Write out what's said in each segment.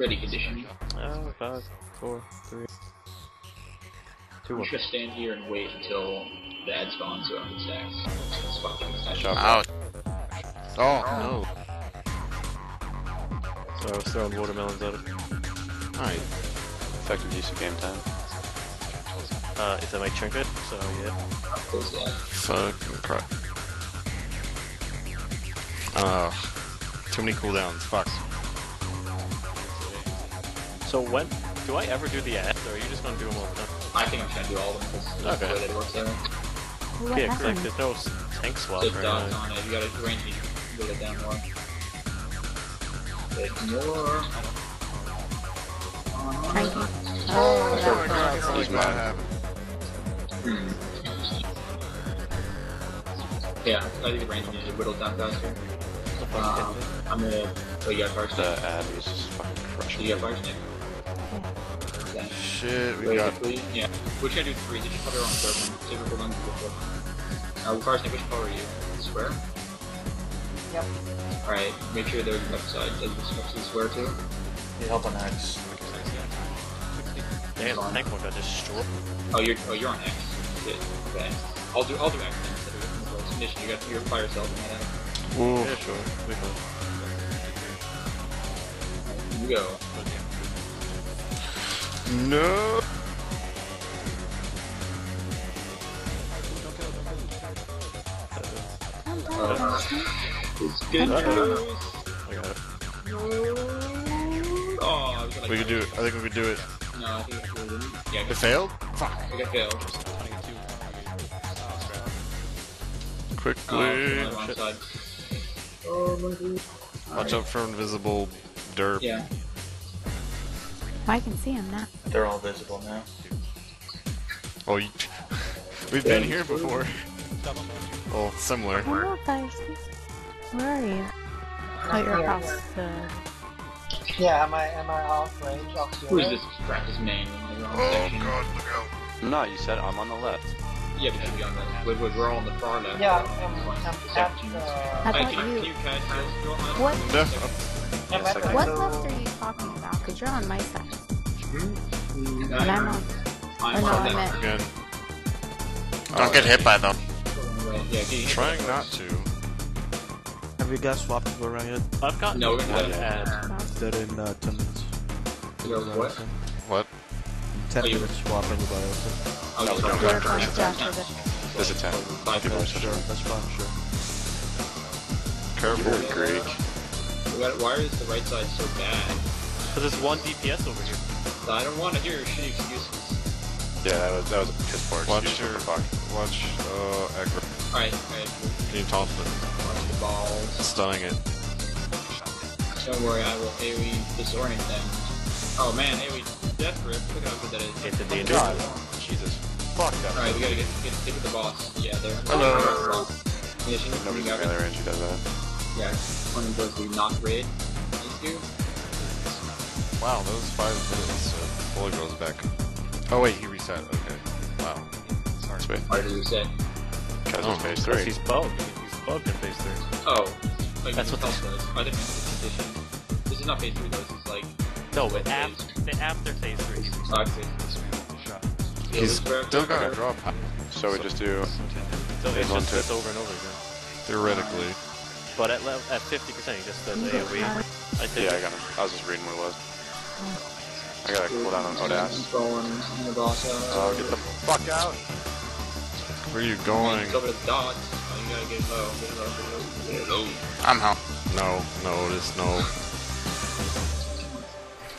Ready condition. Oh, five, four, three, two, I'm one. just gonna stand here and wait until the ad spawns so I don't get stacks. It's. Ouch. Oh, No. So I was throwing watermelons at him. alright. Effective use of game time. Uh, it's a my trinket, so yeah. Close that. Fucking crap. Ugh. Too many cooldowns. Fuck. So when do I ever do the ads, or are you just gonna do them all the time? I think I'm trying to do all of them because that's Okay. the way that it works there. What yeah, 'cause, like there's no tank swap There's or dots anything. on it. You gotta range it. Build it down more. Bit more. Thank you. Oh, that's Something He's bad mad. happened. Hmm. Yeah, I think the range needs to whittle down faster. Um, I'm gonna. Oh, you got fire The stick? ad was just fucking crushing. You got fire stick? Okay. Shit, we Ready got. to flee? Yeah. We're gonna do three. Just cover on third one. Save it for one before. Uh, fire stick, which color are you? Square? Yep. Alright, make sure they're left side. Does this next to the square too? Need help on X. Damn, the tank one got destroyed. Oh, you're oh you're on X. Shit. Okay. I'll do I'll do X then instead of control. Condition. You got your fire cell in that. Ooh. Yeah, sure. We can. You go. No. It's good. Uh-oh. I got it. Oh, I was gonna We could do it. I think we could do it. No, I think it didn't. Yeah, It failed? Fuck. I got failed. Oh, Quickly. on the wrong. Oh my god. Watch out for invisible derp. Yeah. I can see him now. They're all visible now. Oh, you... we've been here before. Oh, similar. Hello, Thirsty. Where are you? Oh, you're Here, across the. Yeah, am I am I off range? Off Who is this practice main in the wrong Oh section? god, look out. No, you said I'm on the left. Yeah, but you should be on the. We're, we're all on the far left. Yeah, We're I'm, on I'm the at sections. uh, I Hey, thought can, you- can you catch this? What? Def- I'm I What the- left Because you're on my side. Hmm? And I'm on. I'm Oh, no, I that. meant- Again. Don't get hit by them. Yeah, can Trying not to. Have you guys swapped to around yet? I've got No, we're gonna one do that. ad. Dead in uh, 10 minutes. What? What? 10 Oh, minutes swap anybody else. Oh, No, you we don't sorry. We're going to Sorry. after the. There's a 10. Five People are minutes. Sure, that's fine, sure. Careful. Greek. Why is the right side so bad? Because there's one DPS over here. I don't want to hear your shitty excuses. Yeah, that was that was a piss poor Watch excuse. your- What the fuck? Watch, uh, aggro. Alright, alright. Can you taunt them? Watch the balls. Stunning it. Don't worry, I will AoE disorient them. Oh man, AoE death grip. Look at how good that is. It's a D&D. God, Jesus. Fuck that. Alright, we gotta get, get, get to the boss. Yeah, there. Hello. Mission. Nobody's we in got melee range who does that. Yeah, one of those we not raid. These two. Wow, that was five minutes. So fully goes back. Oh wait, he reset. Okay. Wow. Sorry. Sweet. Why did you say? Because Oh, phase 3. he's bugged. He's bugged in phase 3. Oh, like That's what helps us. I didn't mean the condition. This is not phase three though. This is like No, but after, after phase 3, he resets. five phase. He's still got a drop. So we just do. So it's just this over and over again. Theoretically. But at, level, at 50%, he just does AoE. I think Yeah, I got him. I was just reading what it was. I gotta cool down on Odas. Going in the boss out. Oh, get the fuck out! Where are you going? Go the dots. Oh, you gotta get low. Get low. Get low. I'm home. No, no, Otis, no.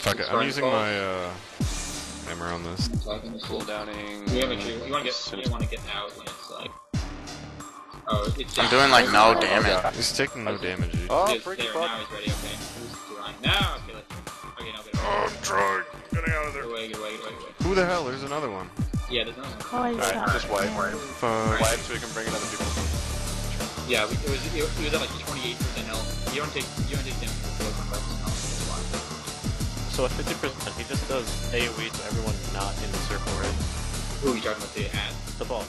Fuck it, I'm using my, uh, hammer on this. Talking to Cool downing. You wanna get you wanna get you wanna get out when it's like. Oh, it's I'm doing like no damage. He's taking no damage. Oh, It's freaky there, fuck. now he's ready. Okay. Who's? Now kill it. Okay, now get away. Oh, I'm trying. Getting out of Get there. away. Get away. Get away. Get away. Who the hell? There's another one. Yeah, there's another one. Alright, just wipe. Fuck. Wipe so we can bring in other people. Yeah, we- it was it was at like 28% health. You don't take you don't take damage for 4% health. So at 50%, he just does AoE to everyone not in the circle, right? Who are you talking about? The ad? The boss.